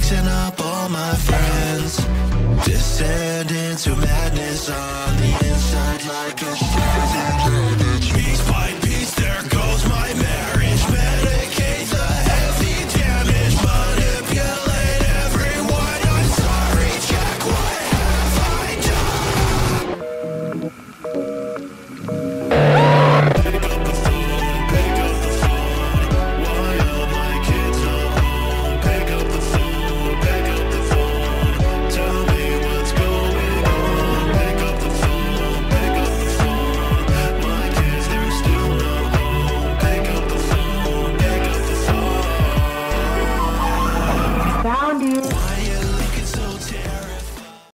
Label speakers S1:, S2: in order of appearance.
S1: Mixing up all my friends. Descend into madness on the inside like a Why